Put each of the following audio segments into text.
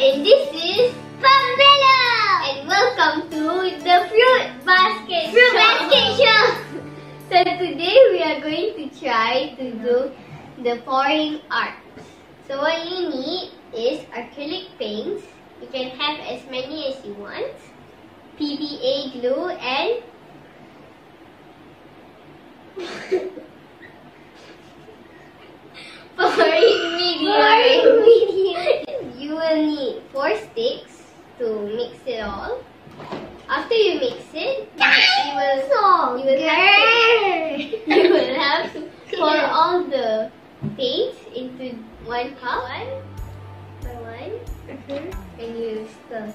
and this is Pomelo! And welcome to the Fruit Basket Fruit Show. Basket Show. so today we are going to try to do the pouring art. So what you need is acrylic paints. You can have as many as you want. PVA glue and 4 sticks to mix it all. After you mix it, you, will you will, have to, you will have to pour all the paint into one cup. One by one. Mm -hmm. And you stir.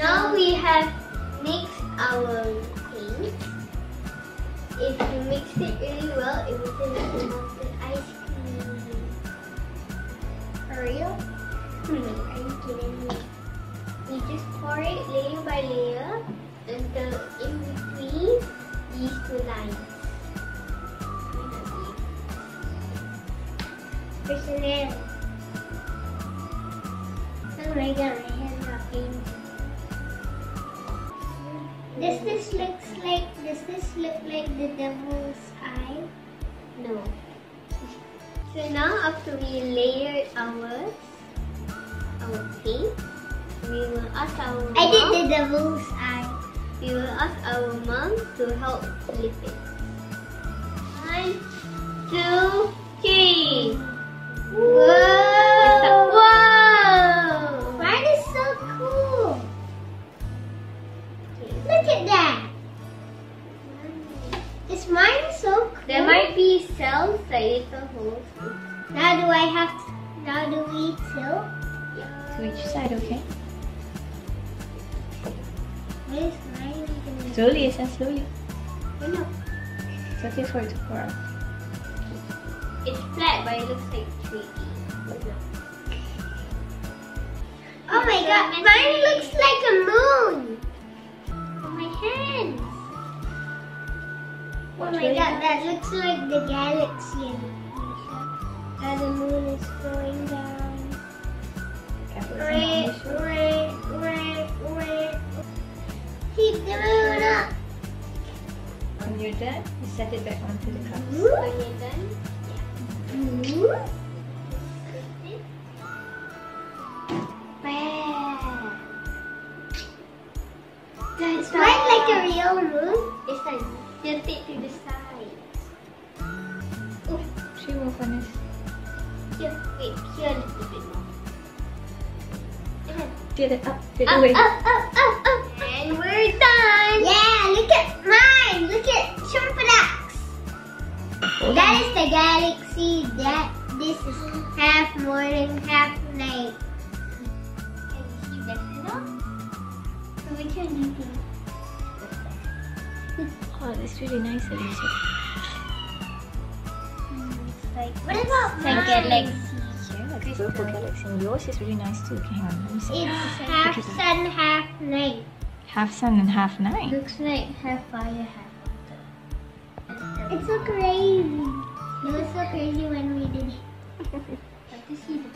Now we have mixed our if you mix it really well, it will turn into melted ice cream. For real? Hmm, are you kidding me? We just pour it layer by layer until in between these two lines. Personnel. Oh my god, my hands are painful. Does this looks does this look like the devil's eye? No. So now after we layered our our paint, we will ask our mom. I did the devil's eye. We will ask our mom to help flip it. One, two, might be cells like little holes. Now do I have to, now do we tilt? To each side, okay? What is mine gonna Slowly, Asa, slowly. Oh no, It's okay for it to pour out. it's flat but it looks like 3D. Oh my god, mine looks like a moon. On my hands. Oh my god, that looks like the galaxy. As the moon is going down. Careful, Wait, it's not wait, wait, wait. Keep the moon up. When you're done, you set it back onto the cup. When you're done, Wow. Mm-hmm. Get it up, get it Up, away. up, up, up, up. And we're done. Yeah, look at mine. Look at Chempedak's. Hold That on. the galaxy. That this is half morning, half night. Can you see better now? So which one do you think? Oh, that's really nice, Elisa. Hmm, it's like What about it's like galaxy. Yeah, it's purple galaxy. And yours is really nice too. Okay, hang on, let me see. It's half sun, half night. Half sun and half night. Looks like half fire, half water. It's so crazy. It was so crazy when we did it. Have to see the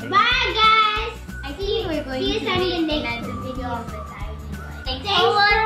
color. Bye, guys. I think we're going See you to on the make next video of the tiny one. Thanks Thanks for for watching.